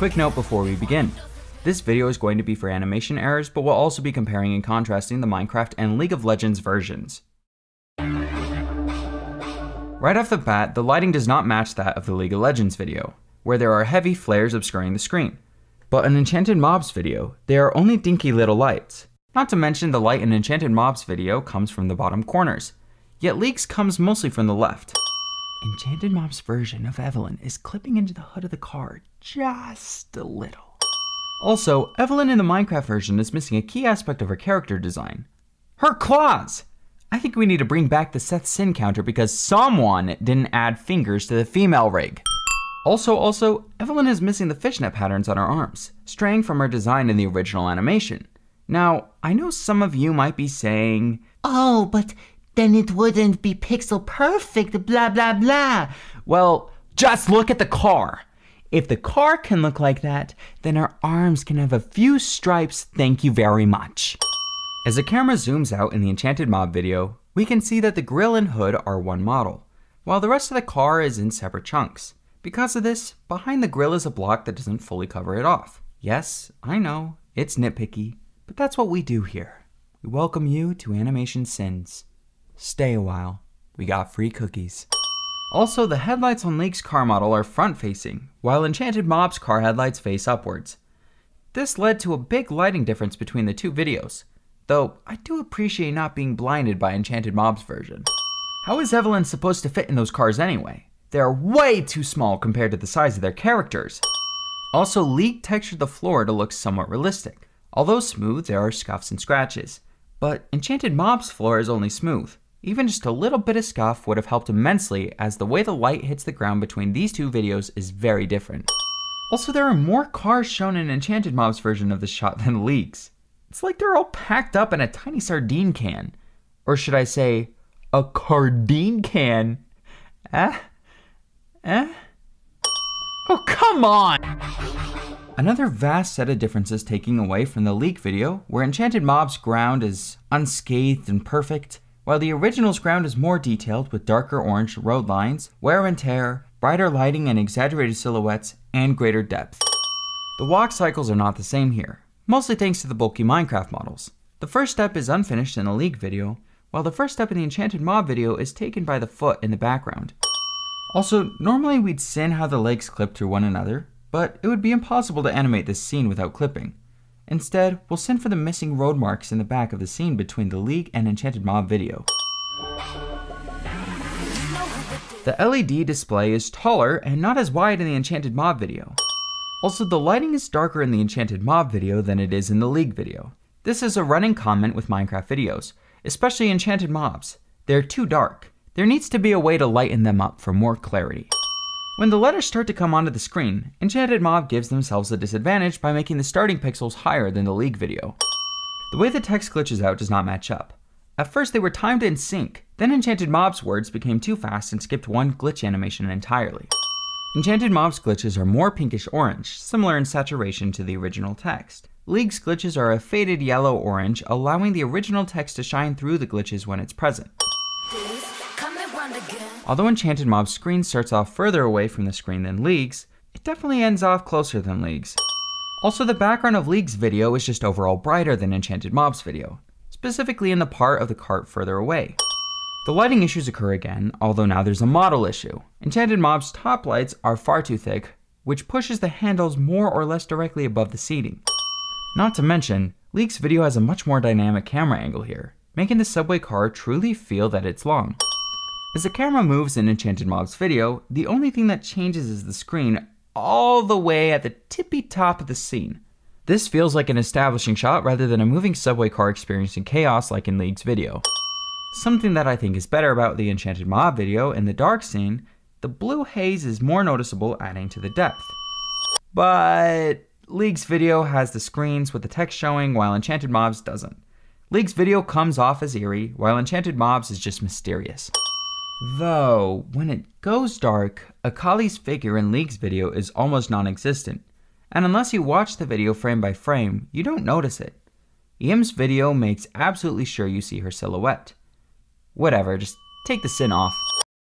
Quick note before we begin. This video is going to be for animation errors, but we'll also be comparing and contrasting the Minecraft and League of Legends versions. Right off the bat, the lighting does not match that of the League of Legends video, where there are heavy flares obscuring the screen. But in Enchanted Mobs video, there are only dinky little lights. Not to mention the light in Enchanted Mobs video comes from the bottom corners, yet League's comes mostly from the left. Enchanted Mob's version of Evelynn is clipping into the hood of the car just a little. Also, Evelynn in the Minecraft version is missing a key aspect of her character design. Her claws! I think we need to bring back the Seth Sin counter because someone didn't add fingers to the female rig. Also, also, Evelynn is missing the fishnet patterns on her arms, straying from her design in the original animation. Now, I know some of you might be saying, Oh, but then it wouldn't be pixel perfect, blah blah blah. Well, just look at the car. If the car can look like that, then our arms can have a few stripes, thank you very much. As the camera zooms out in the Enchanted Mob video, we can see that the grill and hood are one model, while the rest of the car is in separate chunks. Because of this, behind the grill is a block that doesn't fully cover it off. Yes, I know, it's nitpicky, but that's what we do here. We welcome you to Animation Sins. Stay a while. We got free cookies. Also, the headlights on League's car model are front facing, while Enchanted Mob's car headlights face upwards. This led to a big lighting difference between the two videos, though I do appreciate not being blinded by Enchanted Mob's version. How is Evelynn supposed to fit in those cars anyway? They are way too small compared to the size of their characters. Also, League textured the floor to look somewhat realistic. Although smooth, there are scuffs and scratches. But Enchanted Mob's floor is only smooth, even just a little bit of scuff would have helped immensely as the way the light hits the ground between these two videos is very different. Also, there are more cars shown in Enchanted Mob's version of the shot than League's. It's like they're all packed up in a tiny sardine can. Or should I say, a cardine can. Eh? Eh? Oh, come on! Another vast set of differences taking away from the League video, where Enchanted Mob's ground is unscathed and perfect, while the original's ground is more detailed with darker orange road lines, wear and tear, brighter lighting and exaggerated silhouettes, and greater depth. The walk cycles are not the same here, mostly thanks to the bulky Minecraft models. The first step is unfinished in the League video, while the first step in the Enchanted Mob video is taken by the foot in the background. Also, normally we'd sin how the legs clip through one another, but it would be impossible to animate this scene without clipping. Instead, we'll send for the missing road marks in the back of the scene between the League and Enchanted Mob video. The LED display is taller and not as wide in the Enchanted Mob video. Also, the lighting is darker in the Enchanted Mob video than it is in the League video. This is a running comment with Minecraft videos, especially Enchanted Mobs. They're too dark. There needs to be a way to lighten them up for more clarity. When the letters start to come onto the screen, Enchanted Mob gives themselves a disadvantage by making the starting pixels higher than the League video. The way the text glitches out does not match up. At first they were timed in sync, then Enchanted Mob's words became too fast and skipped one glitch animation entirely. Enchanted Mob's glitches are more pinkish orange, similar in saturation to the original text. League's glitches are a faded yellow orange, allowing the original text to shine through the glitches when it's present. Although Enchanted Mob's screen starts off further away from the screen than League's, it definitely ends off closer than League's. Also, the background of League's video is just overall brighter than Enchanted Mob's video, specifically in the part of the cart further away. The lighting issues occur again, although now there's a model issue. Enchanted Mob's top lights are far too thick, which pushes the handles more or less directly above the seating. Not to mention, League's video has a much more dynamic camera angle here, making the subway car truly feel that it's long. As the camera moves in Enchanted Mob's video, the only thing that changes is the screen all the way at the tippy top of the scene. This feels like an establishing shot rather than a moving subway car experiencing chaos like in League's video. Something that I think is better about the Enchanted Mob video in the dark scene, the blue haze is more noticeable adding to the depth. But League's video has the screens with the text showing while Enchanted Mobs doesn't. League's video comes off as eerie, while Enchanted Mobs is just mysterious. Though, when it goes dark, Akali's figure in League's video is almost non-existent, and unless you watch the video frame by frame, you don't notice it. EM's video makes absolutely sure you see her silhouette. Whatever, just take the sin off.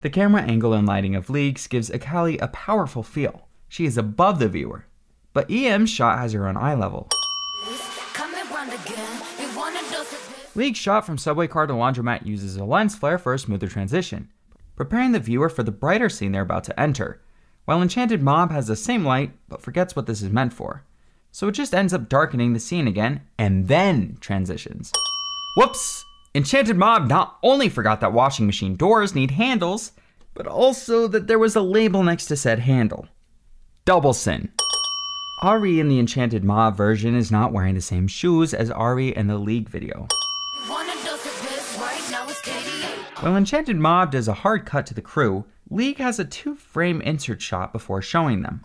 The camera angle and lighting of Leagues gives Akali a powerful feel. She is above the viewer. but EM's shot has her on eye level. League's shot from subway car to laundromat uses a lens flare for a smoother transition, preparing the viewer for the brighter scene they're about to enter, while Enchanted Mob has the same light but forgets what this is meant for. So it just ends up darkening the scene again and then transitions. Whoops! Enchanted Mob not only forgot that washing machine doors need handles, but also that there was a label next to said handle. Double sin. Ahri in the Enchanted Mob version is not wearing the same shoes as Ahri in the League video. While Enchanted Mob does a hard cut to the crew, League has a two frame insert shot before showing them.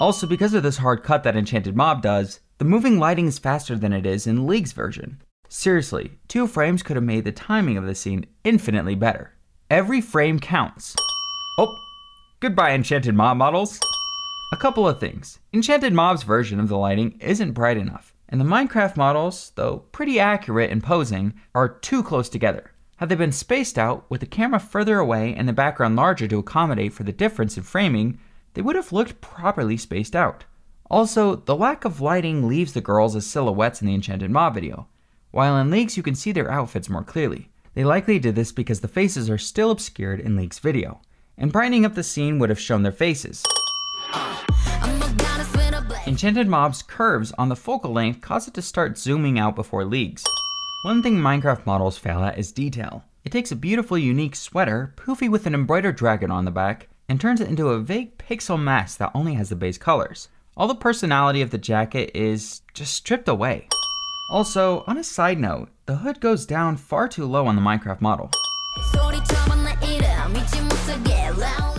Also, because of this hard cut that Enchanted Mob does, the moving lighting is faster than it is in League's version. Seriously, two frames could have made the timing of the scene infinitely better. Every frame counts. Oh, goodbye, Enchanted Mob models. A couple of things. Enchanted Mob's version of the lighting isn't bright enough, and the Minecraft models, though pretty accurate in posing, are too close together. Had they been spaced out, with the camera further away and the background larger to accommodate for the difference in framing, they would have looked properly spaced out. Also, the lack of lighting leaves the girls as silhouettes in the Enchanted Mob video, while in Leagues you can see their outfits more clearly. They likely did this because the faces are still obscured in League's video, and brightening up the scene would have shown their faces. Enchanted Mob's curves on the focal length cause it to start zooming out before Leagues. One thing Minecraft models fail at is detail. It takes a beautiful unique sweater, poofy with an embroidered dragon on the back, and turns it into a vague pixel mess that only has the base colors. All the personality of the jacket is just stripped away. Also, on a side note, the hood goes down far too low on the Minecraft model.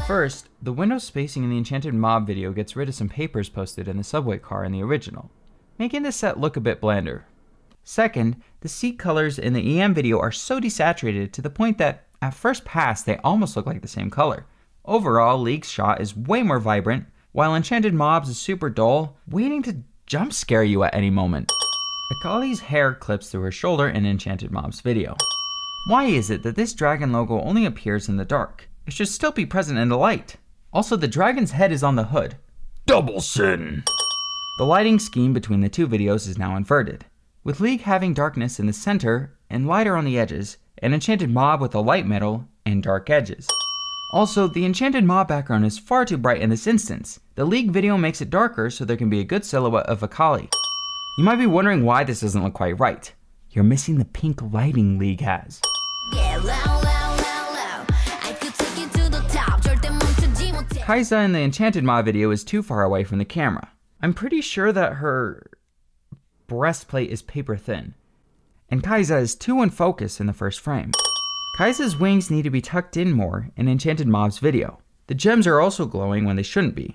First, the window spacing in the Enchanted Mob video gets rid of some papers posted in the subway car in the original, making the set look a bit blander. Second, the seat colors in the EM video are so desaturated to the point that at first pass they almost look like the same color. Overall, League's shot is way more vibrant, while Enchanted Mobs is super dull, waiting to jump scare you at any moment. Akali's hair clips through her shoulder in Enchanted Mob's video. Why is it that this dragon logo only appears in the dark? It should still be present in the light. Also, the dragon's head is on the hood. Double sin! The lighting scheme between the two videos is now inverted with League having darkness in the center and lighter on the edges, and Enchanted Mob with a light middle and dark edges. Also, the Enchanted Mob background is far too bright in this instance. The League video makes it darker so there can be a good silhouette of Akali. You might be wondering why this doesn't look quite right. You're missing the pink lighting League has. Kai'Sa in the Enchanted Mob video is too far away from the camera. I'm pretty sure that her breastplate is paper thin, and Kai'Sa is too in focus in the first frame. Kai'Sa's wings need to be tucked in more in Enchanted Mob's video. The gems are also glowing when they shouldn't be.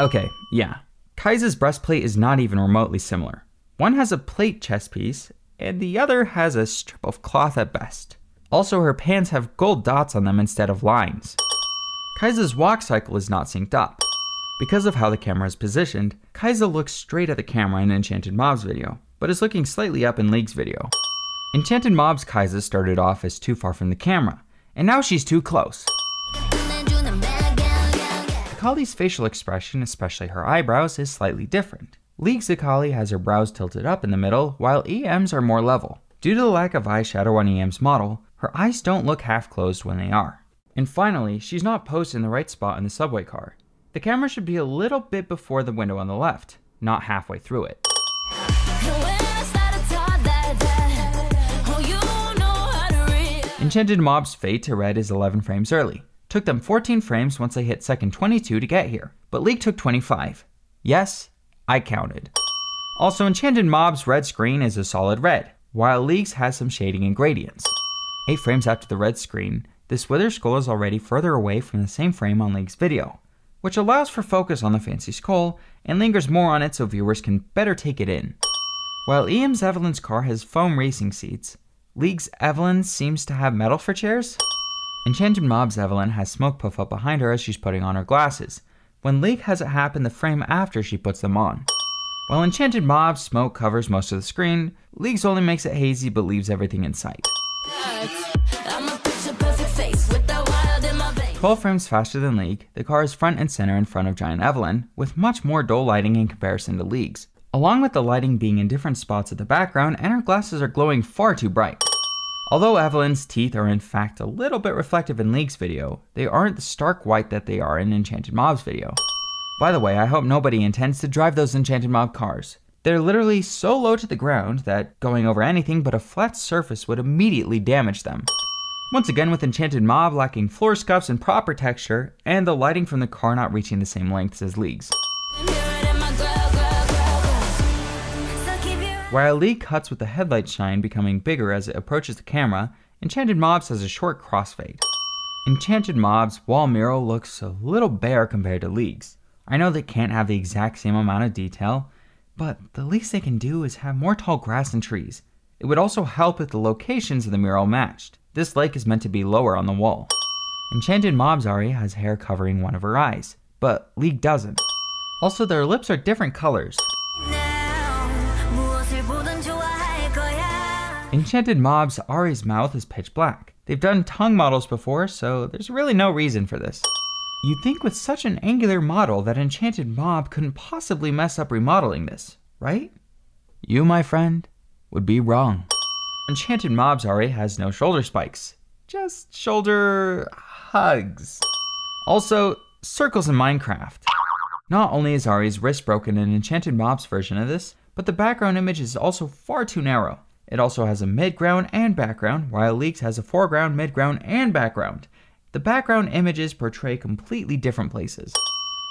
Okay, yeah. Kai'Sa's breastplate is not even remotely similar. One has a plate chest piece, and the other has a strip of cloth at best. Also, her pants have gold dots on them instead of lines. Kai'Sa's walk cycle is not synced up. Because of how the camera is positioned, Kai'Sa looks straight at the camera in Enchanted Mob's video, but is looking slightly up in League's video. Enchanted Mob's Kai'Sa started off as too far from the camera, and now she's too close. Akali's facial expression, especially her eyebrows, is slightly different. League's Akali has her brows tilted up in the middle, while EM's are more level. Due to the lack of eyeshadow on EM's model, her eyes don't look half closed when they are. And finally, she's not posed in the right spot in the subway car. The camera should be a little bit before the window on the left, not halfway through it. Enchanted Mob's fade to red is 11 frames early. Took them 14 frames once they hit second 22 to get here, but League took 25. Yes, I counted. Also, Enchanted Mob's red screen is a solid red, while League's has some shading and gradients. 8 frames after the red screen, this wither skull is already further away from the same frame on League's video which allows for focus on the fancy skull and lingers more on it so viewers can better take it in. While EM's Evelynn's car has foam racing seats, League's Evelynn seems to have metal for chairs. Enchanted Mob's Evelynn has smoke puff up behind her as she's putting on her glasses, when League has it happen the frame after she puts them on. While Enchanted Mob's smoke covers most of the screen, League's only makes it hazy but leaves everything in sight. 12 frames faster than League, the car is front and center in front of Giant Evelynn, with much more dull lighting in comparison to League's, along with the lighting being in different spots of the background and her glasses are glowing far too bright. Although Evelynn's teeth are in fact a little bit reflective in League's video, they aren't the stark white that they are in Enchanted Mob's video. By the way, I hope nobody intends to drive those Enchanted Mob cars. They're literally so low to the ground that going over anything but a flat surface would immediately damage them. Once again with Enchanted Mob lacking floor scuffs and proper texture, and the lighting from the car not reaching the same lengths as League's. While League cuts with the headlight shine becoming bigger as it approaches the camera, Enchanted Mobs has a short crossfade. Enchanted Mob's wall mural looks a little bare compared to League's. I know they can't have the exact same amount of detail, but the least they can do is have more tall grass and trees. It would also help if the locations of the mural matched. This lake is meant to be lower on the wall. Enchanted Mob's Ahri has hair covering one of her eyes, but League doesn't. Also, their lips are different colors. Enchanted Mob's Ahri's mouth is pitch black. They've done tongue models before, so there's really no reason for this. You'd think with such an angular model that Enchanted Mob couldn't possibly mess up remodeling this, right? You, my friend, would be wrong. Enchanted Mob's Ahri has no shoulder spikes, just shoulder hugs. Also, circles in Minecraft. Not only is Ahri's wrist broken in Enchanted Mob's version of this, but the background image is also far too narrow. It also has a midground and background, while League's has a foreground, midground, and background. The background images portray completely different places.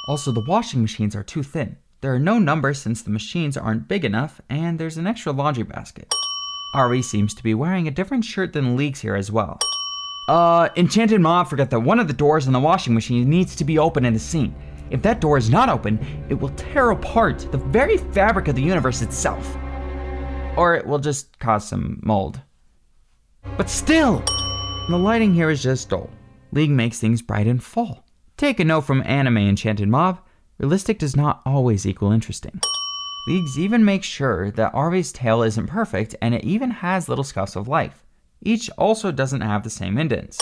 Also, the washing machines are too thin. There are no numbers since the machines aren't big enough, and there's an extra laundry basket. Ahri seems to be wearing a different shirt than League's here as well. Uh, Enchanted Mob forgot that one of the doors in the washing machine needs to be open in the scene. If that door is not open, it will tear apart the very fabric of the universe itself. Or it will just cause some mold. But still, the lighting here is just dull. League makes things bright and full. Take a note from Anime Enchanted Mob realistic does not always equal interesting. Leagues even make sure that Ahri's tail isn't perfect and it even has little scuffs of life. Each also doesn't have the same indents.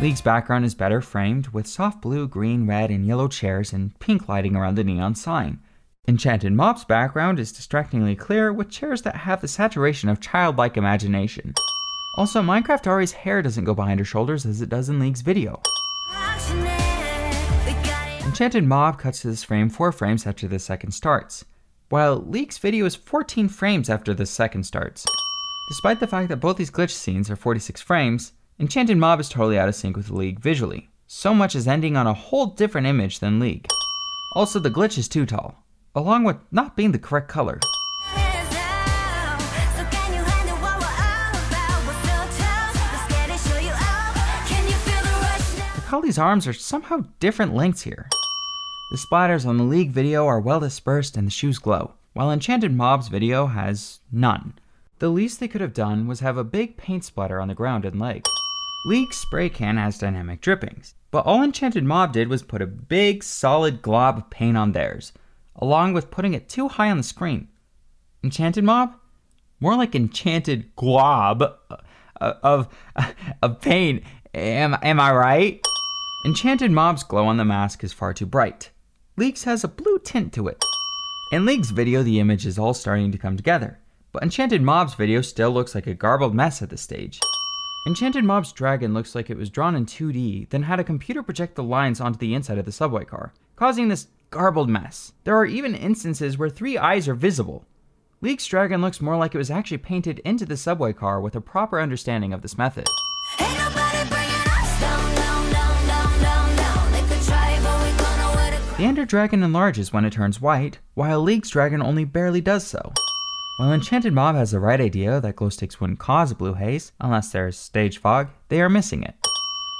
League's background is better framed with soft blue, green, red, and yellow chairs and pink lighting around the neon sign. Enchanted Mob's background is distractingly clear with chairs that have the saturation of childlike imagination. Also, Minecraft Ahri's hair doesn't go behind her shoulders as it does in League's video. Enchanted Mob cuts to this frame 4 frames after the second starts, while League's video is 14 frames after the second starts. Despite the fact that both these glitch scenes are 46 frames, Enchanted Mob is totally out of sync with League visually, so much as ending on a whole different image than League. Also, the glitch is too tall, along with not being the correct color. Kali's arms are somehow different lengths here. The splatters on the League video are well dispersed and the shoes glow, while Enchanted Mob's video has none. The least they could have done was have a big paint splatter on the ground and leg. League's spray can has dynamic drippings, but all Enchanted Mob did was put a big solid glob of paint on theirs, along with putting it too high on the screen. Enchanted Mob? More like Enchanted Glob uh, of, of, of paint. Am, am I right? Enchanted Mob's glow on the mask is far too bright. League's has a blue tint to it. In League's video, the image is all starting to come together, but Enchanted Mob's video still looks like a garbled mess at this stage. Enchanted Mob's dragon looks like it was drawn in 2D, then had a computer project the lines onto the inside of the subway car, causing this garbled mess. There are even instances where three eyes are visible. League's dragon looks more like it was actually painted into the subway car with a proper understanding of this method. The Ender Dragon enlarges when it turns white, while League's Dragon only barely does so. While Enchanted Mob has the right idea that glow sticks wouldn't cause a blue haze, unless there's stage fog, they are missing it.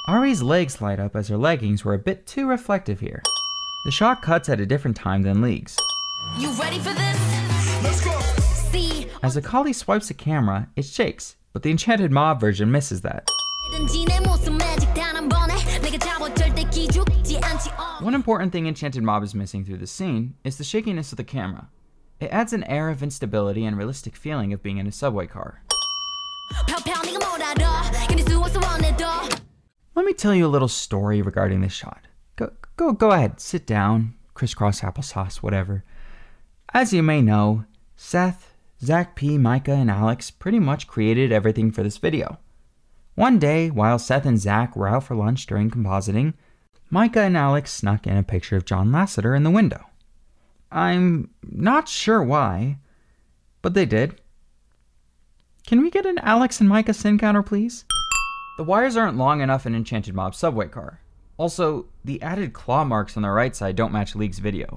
Ahri's legs light up as her leggings were a bit too reflective here. The shot cuts at a different time than League's. You ready for this? Let's go! See? As Akali swipes the camera, it shakes, but the Enchanted Mob version misses that. One important thing Enchanted Mob is missing through the scene is the shakiness of the camera. It adds an air of instability and realistic feeling of being in a subway car. Let me tell you a little story regarding this shot. Go, go, go ahead, sit down, crisscross applesauce, whatever. As you may know, Seth, Zach P, Micah, and Alex pretty much created everything for this video. One day, while Seth and Zach were out for lunch during compositing, Micah and Alex snuck in a picture of John Lasseter in the window. I'm not sure why, but they did. Can we get an Alex and Micah sin counter, please? The wires aren't long enough in Enchanted Mob subway car. Also, the added claw marks on the right side don't match League's video.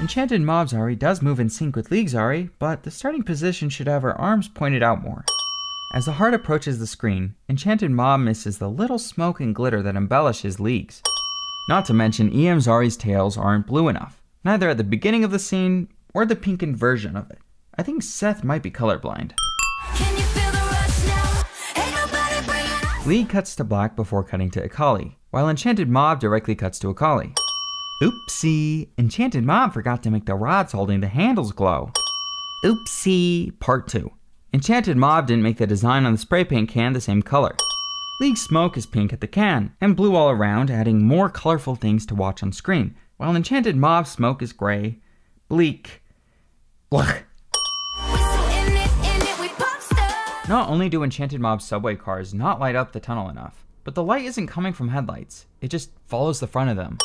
Enchanted Mob's Zari does move in sync with League Zari, but the starting position should have her arms pointed out more. As the heart approaches the screen, Enchanted Mob misses the little smoke and glitter that embellishes League's. Not to mention, EM Zari's tails aren't blue enough, neither at the beginning of the scene or the pinkened version of it. I think Seth might be colorblind. League cuts to black before cutting to Akali, while Enchanted Mob directly cuts to Akali. Oopsie, Enchanted Mob forgot to make the rods holding the handles glow. Oopsie, part 2. Enchanted Mob didn't make the design on the spray paint can the same color. League smoke is pink at the can, and blue all around, adding more colorful things to watch on screen, while Enchanted Mob smoke is gray, bleak. Blech. Not only do Enchanted Mob subway cars not light up the tunnel enough, but the light isn't coming from headlights, it just follows the front of them.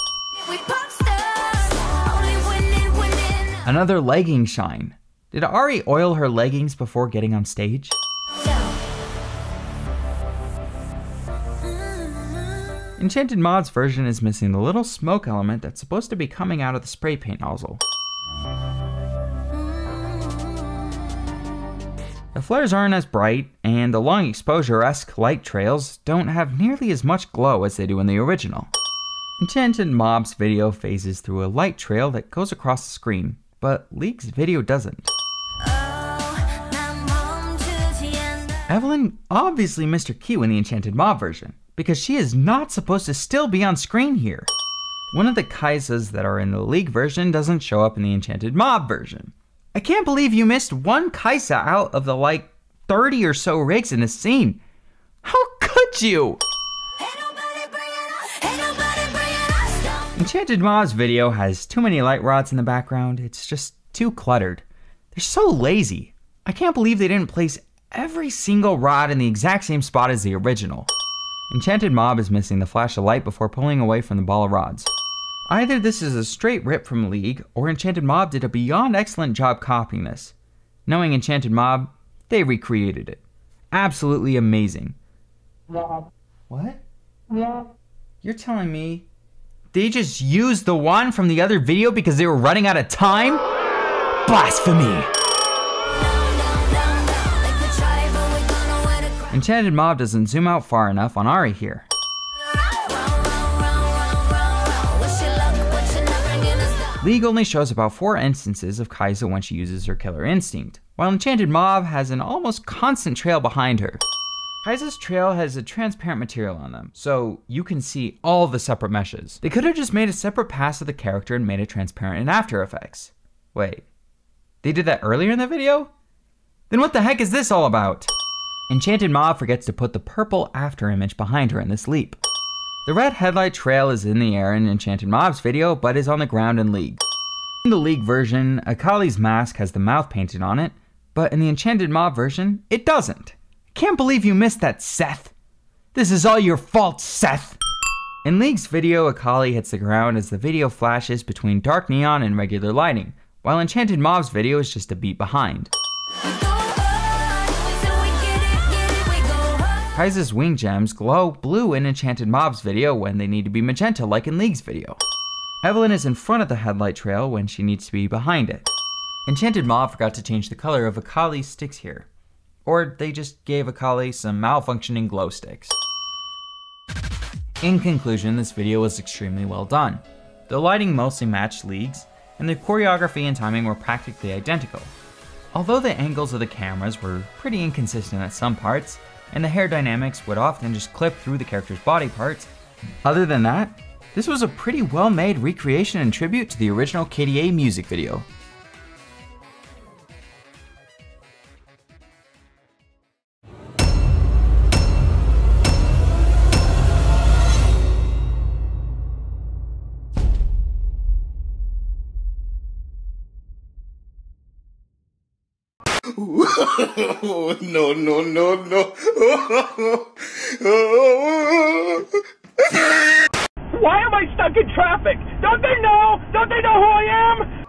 Another legging shine. Did Ahri oil her leggings before getting on stage? Enchanted Mob's version is missing the little smoke element that's supposed to be coming out of the spray paint nozzle. The flares aren't as bright, and the long exposure-esque light trails don't have nearly as much glow as they do in the original. Enchanted Mob's video phases through a light trail that goes across the screen, but League's video doesn't. Evelynn obviously missed her cue in the Enchanted Mob version, because she is not supposed to still be on screen here. One of the Kai'Sas that are in the League version doesn't show up in the Enchanted Mob version. I can't believe you missed one Kai'Sa out of the like 30 or so rigs in the scene. How could you? Enchanted Mob's video has too many light rods in the background. It's just too cluttered. They're so lazy. I can't believe they didn't place every single rod in the exact same spot as the original. Enchanted Mob is missing the flash of light before pulling away from the ball of rods. Either this is a straight rip from League, or Enchanted Mob did a beyond excellent job copying this. Knowing Enchanted Mob, they recreated it. Absolutely amazing. What? Yeah. You're telling me they just used the one from the other video because they were running out of time? Blasphemy! Enchanted Mob doesn't zoom out far enough on Ahri here. League only shows about 4 instances of Kai'Sa when she uses her killer instinct, while Enchanted Mob has an almost constant trail behind her. Kai'Sa's trail has a transparent material on them, so you can see all the separate meshes. They could have just made a separate pass of the character and made it transparent in After Effects. Wait, they did that earlier in the video? Then what the heck is this all about? Enchanted Mob forgets to put the purple after image behind her in this leap. The red headlight trail is in the air in Enchanted Mob's video, but is on the ground in League. In the League version, Akali's mask has the mouth painted on it, but in the Enchanted Mob version, it doesn't. Can't believe you missed that, Seth. This is all your fault, Seth. In League's video, Akali hits the ground as the video flashes between dark neon and regular lighting, while Enchanted Mob's video is just a beat behind. Kai'Sa's wing gems glow blue in Enchanted Mob's video when they need to be magenta like in League's video. Evelynn is in front of the headlight trail when she needs to be behind it. Enchanted Mob forgot to change the color of Akali's sticks here. Or they just gave Akali some malfunctioning glow sticks. In conclusion, this video was extremely well done. The lighting mostly matched League's, and the choreography and timing were practically identical. Although the angles of the cameras were pretty inconsistent at some parts, and the hair dynamics would often just clip through the character's body parts. Other than that, this was a pretty well made recreation and tribute to the original KDA music video. No, no, no, no. Why am I stuck in traffic? Don't they know? Don't they know who I am?